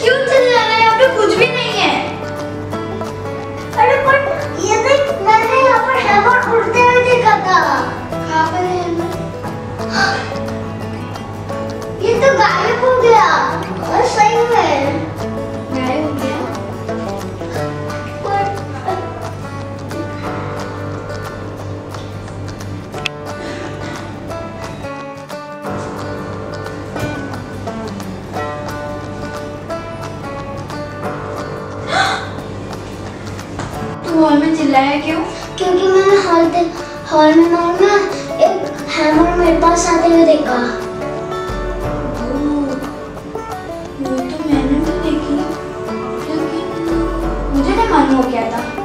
क्यों चले जाना यहाँ पे कुछ भी नहीं है। अरे, पर ये देख मैंने तो यहाँ पर हैमर उड़ते हुए देखा था। कहाँ पर है हैमर? ये तो गायब हो गया। और सही में। हॉल में चिल्लाया क्यों? क्योंकि मैंने हॉल हॉल में मॉल में एक हैमर मेरे पास आते हुए देखा। वो तो मैंने भी देखी। लेकिन मुझे नहीं मालूम हो गया था।